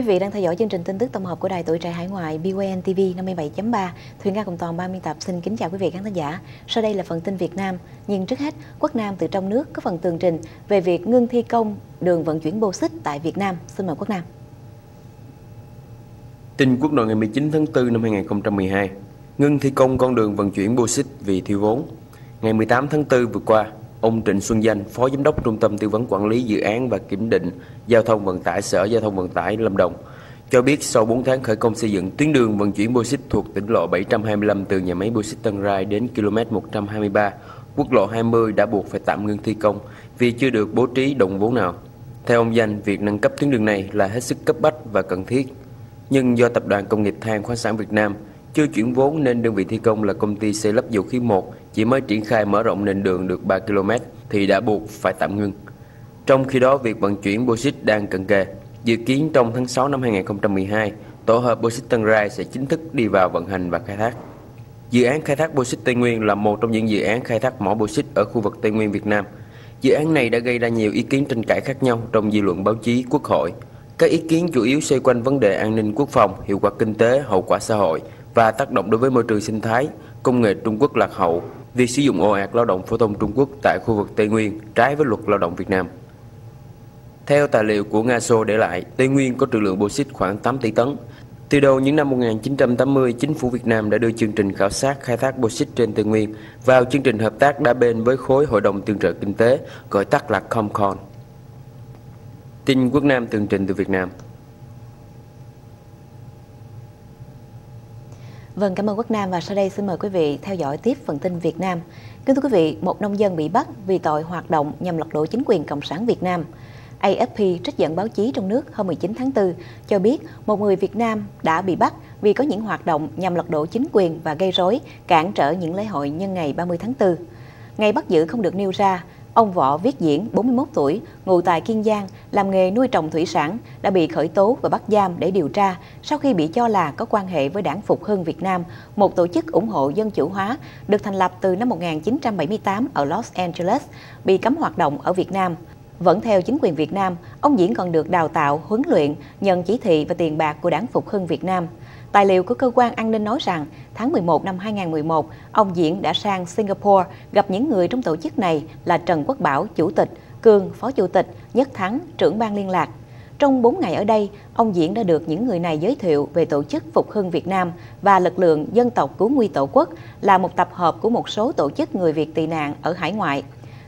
Quý vị đang theo dõi chương trình tin tức tổng hợp của Đài Tuổi Trẻ Hải Ngoại BYN TV 57.3. Thuyền Nga cùng toàn ban biên tập xin kính chào quý vị khán thính giả. Sau đây là phần tin Việt Nam. Nhưng trước hết, Quốc Nam từ trong nước có phần tường trình về việc ngưng thi công đường vận chuyển bô xích tại Việt Nam. Xin mời Quốc Nam. Tin quốc nội ngày 19 tháng 4 năm 2012 ngưng thi công con đường vận chuyển bô xích vì thiếu vốn. Ngày 18 tháng 4 vừa qua, Ông Trịnh Xuân Danh, Phó Giám đốc Trung tâm Tư vấn Quản lý Dự án và Kiểm định Giao thông Vận tải Sở Giao thông Vận tải Lâm Đồng, cho biết sau 4 tháng khởi công xây dựng tuyến đường vận chuyển bô xít thuộc tỉnh lộ 725 từ nhà máy bô xít Tân Rai đến km 123, quốc lộ 20 đã buộc phải tạm ngưng thi công vì chưa được bố trí đồng vốn nào. Theo ông Danh, việc nâng cấp tuyến đường này là hết sức cấp bách và cần thiết. Nhưng do Tập đoàn Công nghiệp than khoáng sản Việt Nam chưa chuyển vốn nên đơn vị thi công là công ty xây lắp dầu khí 1 chỉ mới triển khai mở rộng nền đường được 3 km thì đã buộc phải tạm ngưng. Trong khi đó, việc vận chuyển bô đang cận kề. Dự kiến trong tháng 6 năm 2012, tổ hợp bô Tân Rai sẽ chính thức đi vào vận hành và khai thác. Dự án khai thác bô Tây Nguyên là một trong những dự án khai thác mỏ bô ở khu vực Tây Nguyên Việt Nam. Dự án này đã gây ra nhiều ý kiến tranh cãi khác nhau trong dư luận báo chí, quốc hội. Các ý kiến chủ yếu xoay quanh vấn đề an ninh quốc phòng, hiệu quả kinh tế, hậu quả xã hội và tác động đối với môi trường sinh thái, công nghệ Trung Quốc lạc hậu, việc sử dụng ồ ạt lao động phổ thông Trung Quốc tại khu vực Tây Nguyên trái với luật lao động Việt Nam. Theo tài liệu của Nga Xô để lại, Tây Nguyên có trữ lượng bô xít khoảng 8 tỷ tấn. Từ đầu những năm 1980, chính phủ Việt Nam đã đưa chương trình khảo sát khai thác bô xít trên Tây Nguyên vào chương trình hợp tác đa bên với khối Hội đồng Tương trợ Kinh tế, gọi tắt là COMCON. Tin Quốc Nam tường trình từ Việt Nam. Vâng, cảm ơn Quốc Nam và sau đây xin mời quý vị theo dõi tiếp phần tin Việt Nam. Kính thưa quý vị, một nông dân bị bắt vì tội hoạt động nhằm lật đổ chính quyền Cộng sản Việt Nam. AFP trích dẫn báo chí trong nước hôm 19 tháng 4 cho biết một người Việt Nam đã bị bắt vì có những hoạt động nhằm lật đổ chính quyền và gây rối, cản trở những lễ hội nhân ngày 30 tháng 4. Ngày bắt giữ không được nêu ra, Ông Võ Viết Diễn, 41 tuổi, ngụ tại Kiên Giang, làm nghề nuôi trồng thủy sản, đã bị khởi tố và bắt giam để điều tra sau khi bị cho là có quan hệ với Đảng Phục Hưng Việt Nam, một tổ chức ủng hộ dân chủ hóa được thành lập từ năm 1978 ở Los Angeles, bị cấm hoạt động ở Việt Nam. Vẫn theo chính quyền Việt Nam, ông Diễn còn được đào tạo, huấn luyện, nhận chỉ thị và tiền bạc của Đảng Phục Hưng Việt Nam. Tài liệu của cơ quan an ninh nói rằng tháng 11 năm 2011, ông Diễn đã sang Singapore gặp những người trong tổ chức này là Trần Quốc Bảo, Chủ tịch, Cường, Phó Chủ tịch, Nhất Thắng, trưởng ban liên lạc. Trong 4 ngày ở đây, ông Diễn đã được những người này giới thiệu về tổ chức Phục Hưng Việt Nam và lực lượng dân tộc cứu nguy tổ quốc là một tập hợp của một số tổ chức người Việt tị nạn ở hải ngoại.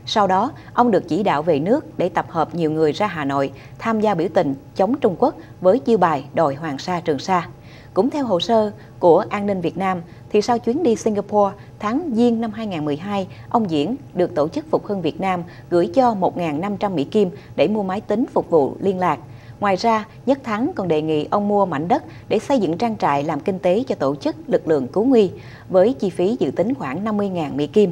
Sau đó, ông được chỉ đạo về nước để tập hợp nhiều người ra Hà Nội tham gia biểu tình chống Trung Quốc với chiêu bài đòi Hoàng Sa Trường Sa. Cũng theo hồ sơ của An ninh Việt Nam, thì sau chuyến đi Singapore tháng Giêng năm 2012, ông Diễn được Tổ chức Phục Hưng Việt Nam gửi cho 1.500 Mỹ Kim để mua máy tính phục vụ liên lạc. Ngoài ra, Nhất Thắng còn đề nghị ông mua mảnh đất để xây dựng trang trại làm kinh tế cho tổ chức lực lượng cứu nguy, với chi phí dự tính khoảng 50.000 Mỹ Kim.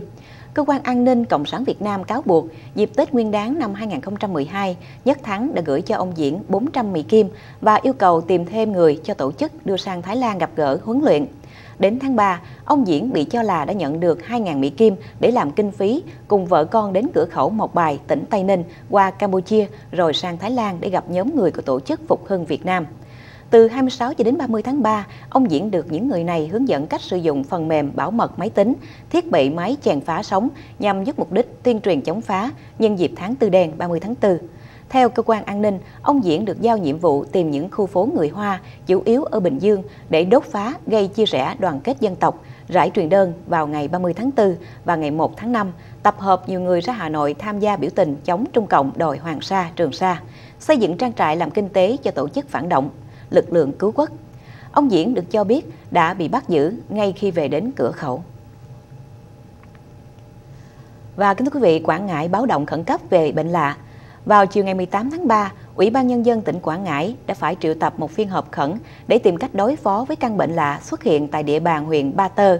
Cơ quan an ninh Cộng sản Việt Nam cáo buộc dịp Tết Nguyên đán năm 2012, Nhất Thắng đã gửi cho ông Diễn 400 Mỹ Kim và yêu cầu tìm thêm người cho tổ chức đưa sang Thái Lan gặp gỡ huấn luyện. Đến tháng 3, ông Diễn bị cho là đã nhận được 2.000 Mỹ Kim để làm kinh phí cùng vợ con đến cửa khẩu Mộc Bài, tỉnh Tây Ninh qua Campuchia rồi sang Thái Lan để gặp nhóm người của tổ chức Phục Hưng Việt Nam. Từ 26 cho đến 30 tháng 3, ông Diễn được những người này hướng dẫn cách sử dụng phần mềm bảo mật máy tính, thiết bị máy chèn phá sóng nhằm giúp mục đích tuyên truyền chống phá nhân dịp tháng Tư đen 30 tháng 4. Theo cơ quan an ninh, ông Diễn được giao nhiệm vụ tìm những khu phố người Hoa, chủ yếu ở Bình Dương, để đốt phá, gây chia rẽ đoàn kết dân tộc, rải truyền đơn vào ngày 30 tháng 4 và ngày 1 tháng 5, tập hợp nhiều người ra Hà Nội tham gia biểu tình chống Trung Cộng đòi Hoàng Sa, Trường Sa, xây dựng trang trại làm kinh tế cho tổ chức phản động lực lượng cứu quốc. Ông Diễn được cho biết đã bị bắt giữ ngay khi về đến cửa khẩu. Và kính thưa quý vị, Quảng Ngãi báo động khẩn cấp về bệnh lạ. Vào chiều ngày 18 tháng 3, Ủy ban Nhân dân tỉnh Quảng Ngãi đã phải triệu tập một phiên họp khẩn để tìm cách đối phó với căn bệnh lạ xuất hiện tại địa bàn huyện Ba Tơ.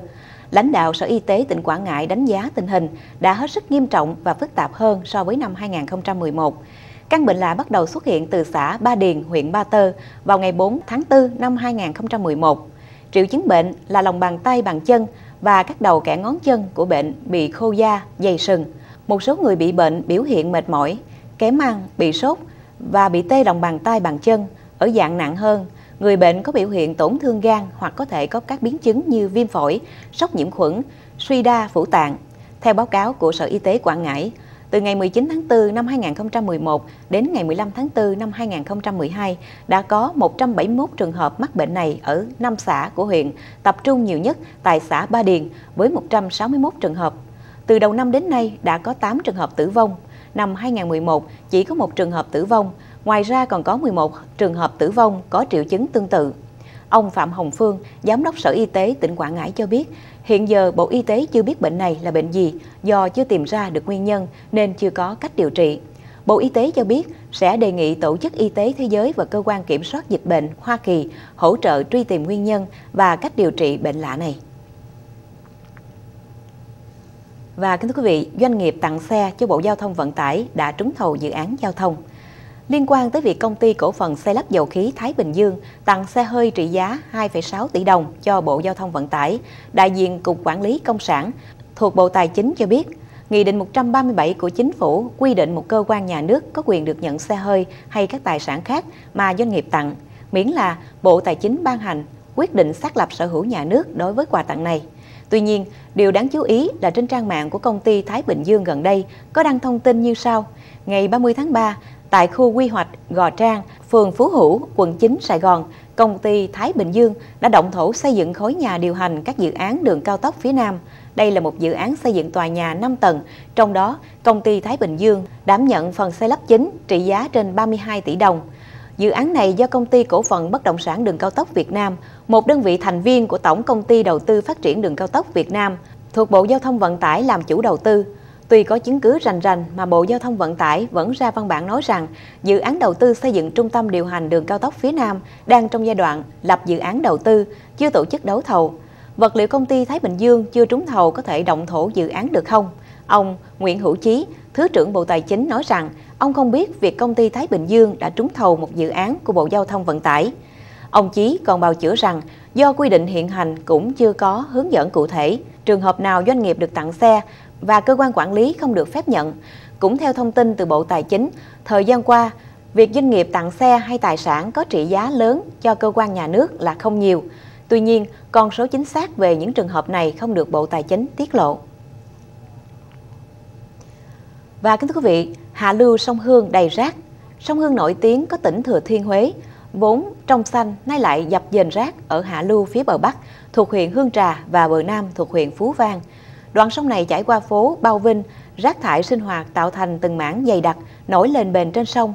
Lãnh đạo Sở Y tế tỉnh Quảng Ngãi đánh giá tình hình đã hết sức nghiêm trọng và phức tạp hơn so với năm 2011 Căn bệnh lạ bắt đầu xuất hiện từ xã Ba Điền, huyện Ba Tơ vào ngày 4 tháng 4 năm 2011. Triệu chứng bệnh là lòng bàn tay bàn chân và các đầu kẻ ngón chân của bệnh bị khô da, dày sừng. Một số người bị bệnh biểu hiện mệt mỏi, kém ăn, bị sốt và bị tê lòng bàn tay bàn chân. ở dạng nặng hơn, người bệnh có biểu hiện tổn thương gan hoặc có thể có các biến chứng như viêm phổi, sốc nhiễm khuẩn, suy đa phủ tạng. Theo báo cáo của Sở Y tế Quảng Ngãi, từ ngày 19 tháng 4 năm 2011 đến ngày 15 tháng 4 năm 2012 đã có 171 trường hợp mắc bệnh này ở 5 xã của huyện, tập trung nhiều nhất tại xã Ba Điền với 161 trường hợp. Từ đầu năm đến nay đã có 8 trường hợp tử vong. Năm 2011 chỉ có một trường hợp tử vong, ngoài ra còn có 11 trường hợp tử vong có triệu chứng tương tự. Ông Phạm Hồng Phương, Giám đốc Sở Y tế tỉnh Quảng Ngãi cho biết, hiện giờ Bộ Y tế chưa biết bệnh này là bệnh gì do chưa tìm ra được nguyên nhân nên chưa có cách điều trị. Bộ Y tế cho biết sẽ đề nghị Tổ chức Y tế Thế giới và Cơ quan Kiểm soát Dịch bệnh Hoa Kỳ hỗ trợ truy tìm nguyên nhân và cách điều trị bệnh lạ này. Và kính thưa quý vị, doanh nghiệp tặng xe cho Bộ Giao thông Vận tải đã trúng thầu dự án giao thông. Liên quan tới việc công ty cổ phần xây lắp dầu khí Thái Bình Dương tặng xe hơi trị giá 2,6 tỷ đồng cho Bộ Giao thông Vận tải, đại diện Cục Quản lý Công sản thuộc Bộ Tài chính cho biết, Nghị định 137 của Chính phủ quy định một cơ quan nhà nước có quyền được nhận xe hơi hay các tài sản khác mà doanh nghiệp tặng, miễn là Bộ Tài chính ban hành quyết định xác lập sở hữu nhà nước đối với quà tặng này. Tuy nhiên, điều đáng chú ý là trên trang mạng của công ty Thái Bình Dương gần đây có đăng thông tin như sau. Ngày 30 tháng 3, tại khu quy hoạch Gò Trang, phường Phú Hữu, quận 9, Sài Gòn, công ty Thái Bình Dương đã động thổ xây dựng khối nhà điều hành các dự án đường cao tốc phía Nam. Đây là một dự án xây dựng tòa nhà 5 tầng, trong đó công ty Thái Bình Dương đảm nhận phần xây lắp chính trị giá trên 32 tỷ đồng. Dự án này do công ty cổ phần bất động sản đường cao tốc Việt Nam, một đơn vị thành viên của Tổng công ty đầu tư phát triển đường cao tốc Việt Nam, thuộc Bộ Giao thông Vận tải làm chủ đầu tư. Tuy có chứng cứ rành rành mà Bộ Giao thông Vận tải vẫn ra văn bản nói rằng dự án đầu tư xây dựng trung tâm điều hành đường cao tốc phía Nam đang trong giai đoạn lập dự án đầu tư, chưa tổ chức đấu thầu. Vật liệu công ty Thái Bình Dương chưa trúng thầu có thể động thổ dự án được không? Ông Nguyễn Hữu Chí, Thứ trưởng Bộ Tài chính nói rằng ông không biết việc công ty Thái Bình Dương đã trúng thầu một dự án của Bộ Giao thông Vận tải. Ông Chí còn bào chữa rằng do quy định hiện hành cũng chưa có hướng dẫn cụ thể, trường hợp nào doanh nghiệp được tặng xe và cơ quan quản lý không được phép nhận. Cũng theo thông tin từ Bộ Tài chính, thời gian qua, việc doanh nghiệp tặng xe hay tài sản có trị giá lớn cho cơ quan nhà nước là không nhiều. Tuy nhiên, con số chính xác về những trường hợp này không được Bộ Tài chính tiết lộ. Và kính thưa quý vị, hạ lưu sông Hương đầy rác. Sông Hương nổi tiếng có tỉnh Thừa Thiên Huế, vốn trong xanh nay lại dập dềnh rác ở hạ lưu phía bờ Bắc thuộc huyện Hương Trà và bờ Nam thuộc huyện Phú Vang. Đoạn sông này chảy qua phố Bao Vinh, rác thải sinh hoạt tạo thành từng mảng dày đặc nổi lên bền trên sông.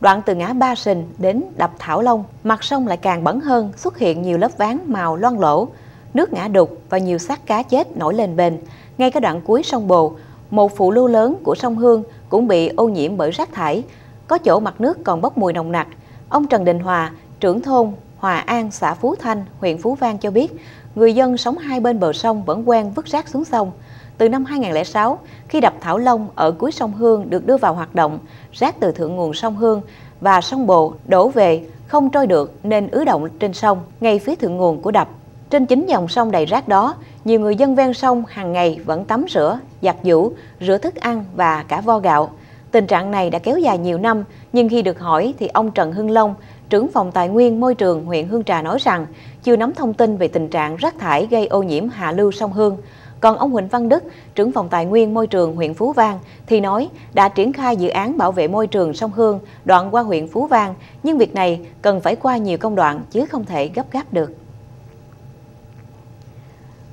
Đoạn từ ngã Ba Sình đến đập Thảo Long, mặt sông lại càng bẩn hơn, xuất hiện nhiều lớp ván màu loang lỗ, nước ngã đục và nhiều xác cá chết nổi lên bền. Ngay cái đoạn cuối sông Bồ, một phụ lưu lớn của sông Hương cũng bị ô nhiễm bởi rác thải, có chỗ mặt nước còn bốc mùi nồng nặc. Ông Trần Đình Hòa, trưởng thôn Hòa An, xã Phú Thanh, huyện Phú Vang cho biết, người dân sống hai bên bờ sông vẫn quen vứt rác xuống sông. Từ năm 2006, khi đập Thảo Long ở cuối sông Hương được đưa vào hoạt động, rác từ thượng nguồn sông Hương và sông Bồ đổ về không trôi được nên ứ động trên sông, ngay phía thượng nguồn của đập. Trên chính dòng sông đầy rác đó, nhiều người dân ven sông hàng ngày vẫn tắm rửa, giặt giũ, rửa thức ăn và cả vo gạo. Tình trạng này đã kéo dài nhiều năm, nhưng khi được hỏi thì ông Trần Hưng Long, trưởng phòng tài nguyên môi trường huyện Hương Trà nói rằng chưa nắm thông tin về tình trạng rác thải gây ô nhiễm hạ lưu sông Hương. Còn ông Huỳnh Văn Đức, trưởng phòng tài nguyên môi trường huyện Phú Vang thì nói đã triển khai dự án bảo vệ môi trường sông Hương đoạn qua huyện Phú Vang, nhưng việc này cần phải qua nhiều công đoạn chứ không thể gấp gáp được.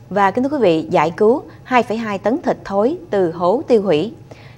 Và kính thưa quý vị, giải cứu 2,2 tấn thịt thối từ hố tiêu hủy.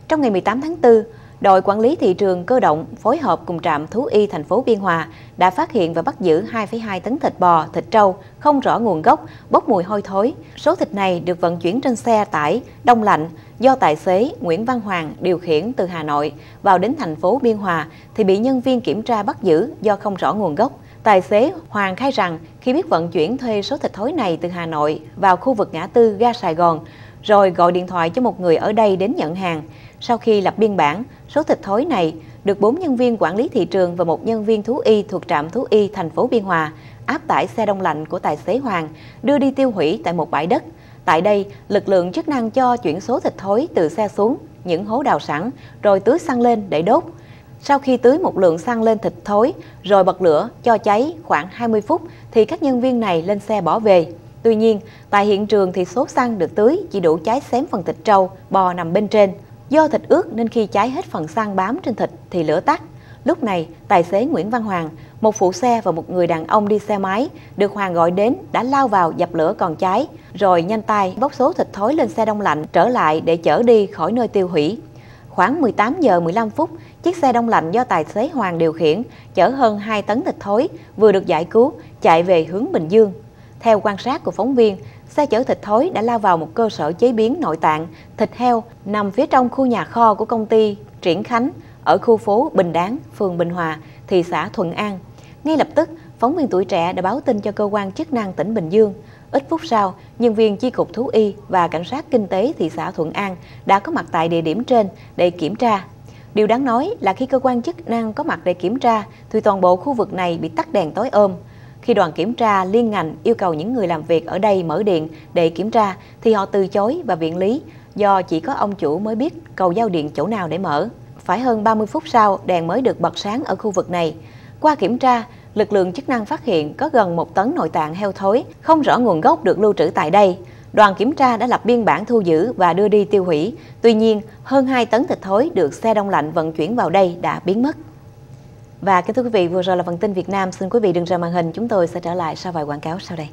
Trong ngày 18 tháng 4, đội quản lý thị trường cơ động phối hợp cùng trạm thú y thành phố Biên Hòa đã phát hiện và bắt giữ 2,2 tấn thịt bò, thịt trâu không rõ nguồn gốc, bốc mùi hôi thối. Số thịt này được vận chuyển trên xe tải đông lạnh do tài xế Nguyễn Văn Hoàng điều khiển từ Hà Nội vào đến thành phố Biên Hòa thì bị nhân viên kiểm tra bắt giữ do không rõ nguồn gốc. Tài xế Hoàng khai rằng khi biết vận chuyển thuê số thịt thối này từ Hà Nội vào khu vực ngã tư ga Sài Gòn, rồi gọi điện thoại cho một người ở đây đến nhận hàng. Sau khi lập biên bản, số thịt thối này được 4 nhân viên quản lý thị trường và một nhân viên thú y thuộc trạm thú y thành phố Biên Hòa áp tải xe đông lạnh của tài xế Hoàng đưa đi tiêu hủy tại một bãi đất. Tại đây, lực lượng chức năng cho chuyển số thịt thối từ xe xuống những hố đào sẵn rồi tưới xăng lên để đốt. Sau khi tưới một lượng xăng lên thịt thối rồi bật lửa cho cháy khoảng 20 phút thì các nhân viên này lên xe bỏ về. Tuy nhiên, tại hiện trường thì số xăng được tưới chỉ đủ cháy xém phần thịt trâu, bò nằm bên trên. Do thịt ướt nên khi cháy hết phần xăng bám trên thịt thì lửa tắt. Lúc này, tài xế Nguyễn Văn Hoàng, một phụ xe và một người đàn ông đi xe máy được Hoàng gọi đến đã lao vào dập lửa còn cháy, rồi nhanh tay bốc số thịt thối lên xe đông lạnh trở lại để chở đi khỏi nơi tiêu hủy. Khoảng 18 giờ 15 phút, chiếc xe đông lạnh do tài xế Hoàng điều khiển chở hơn 2 tấn thịt thối vừa được giải cứu chạy về hướng Bình Dương. Theo quan sát của phóng viên, xe chở thịt thối đã lao vào một cơ sở chế biến nội tạng thịt heo nằm phía trong khu nhà kho của công ty Triển Khánh ở khu phố Bình Đáng, phường Bình Hòa, thị xã Thuận An. Ngay lập tức, phóng viên tuổi trẻ đã báo tin cho cơ quan chức năng tỉnh Bình Dương. Ít phút sau, nhân viên chi cục thú y và cảnh sát kinh tế thị xã Thuận An đã có mặt tại địa điểm trên để kiểm tra. Điều đáng nói là khi cơ quan chức năng có mặt để kiểm tra, thì toàn bộ khu vực này bị tắt đèn tối ôm. Khi đoàn kiểm tra liên ngành yêu cầu những người làm việc ở đây mở điện để kiểm tra, thì họ từ chối và viện lý do chỉ có ông chủ mới biết cầu giao điện chỗ nào để mở. Phải hơn 30 phút sau, đèn mới được bật sáng ở khu vực này. Qua kiểm tra, lực lượng chức năng phát hiện có gần một tấn nội tạng heo thối, không rõ nguồn gốc được lưu trữ tại đây. Đoàn kiểm tra đã lập biên bản thu giữ và đưa đi tiêu hủy. Tuy nhiên, hơn 2 tấn thịt thối được xe đông lạnh vận chuyển vào đây đã biến mất. Và kính thưa quý vị, vừa rồi là phần tin Việt Nam. Xin quý vị đừng rời màn hình, chúng tôi sẽ trở lại sau vài quảng cáo sau đây.